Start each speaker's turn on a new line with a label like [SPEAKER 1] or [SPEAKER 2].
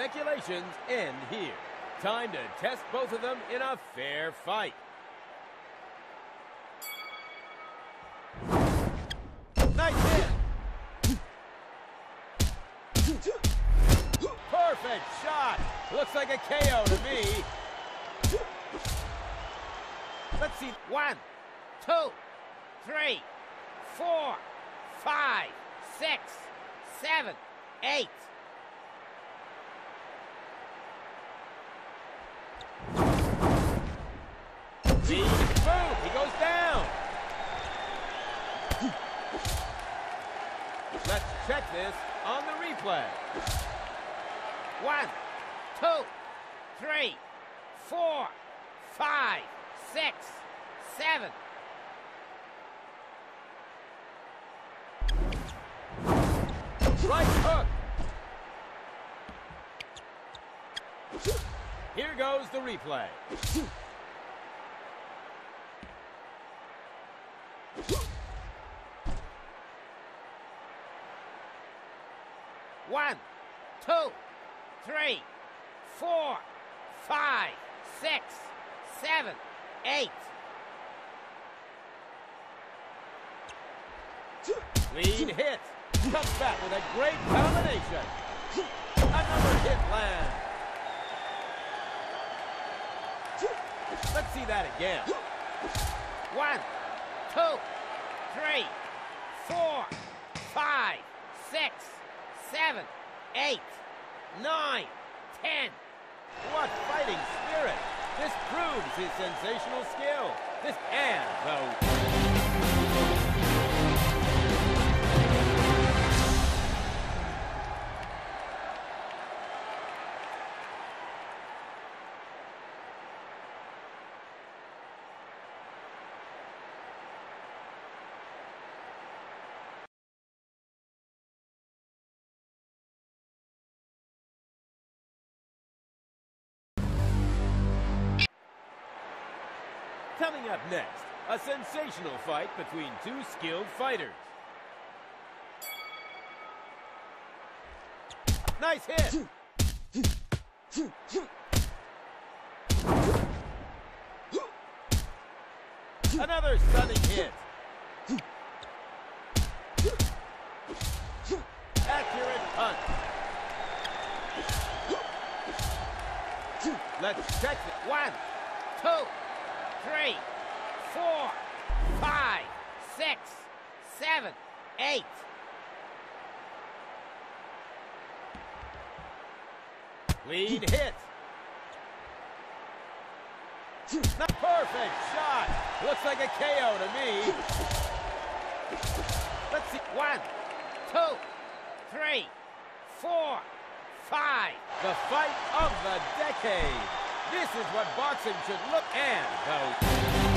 [SPEAKER 1] Speculations end here. Time to test both of them in a fair fight. Perfect shot! Looks like a KO to me. Let's see.
[SPEAKER 2] One, two, three, four, five, six, seven, eight.
[SPEAKER 1] Boom! He goes down! Let's check this on the replay.
[SPEAKER 2] One, two, three, four, five, six, seven.
[SPEAKER 1] Right hook! Here goes the replay.
[SPEAKER 2] One, two, three, four, five, six, seven, eight.
[SPEAKER 1] Clean hit. Comes back with a great combination. Another hit lands. Let's see that again.
[SPEAKER 2] One, two, three, four, five, six, seven, eight, nine, ten.
[SPEAKER 1] What fighting spirit! This proves his sensational skill. This and the Coming up next, a sensational fight between two skilled fighters. Nice hit! Another stunning hit. Accurate punch. Let's check it.
[SPEAKER 2] One, two, three, four, five, six, seven, eight.
[SPEAKER 1] Lead hit. The perfect shot. Looks like a KO to me. Let's see.
[SPEAKER 2] One, two, three, four, five.
[SPEAKER 1] The fight of the decade. This is what boxing should look and go.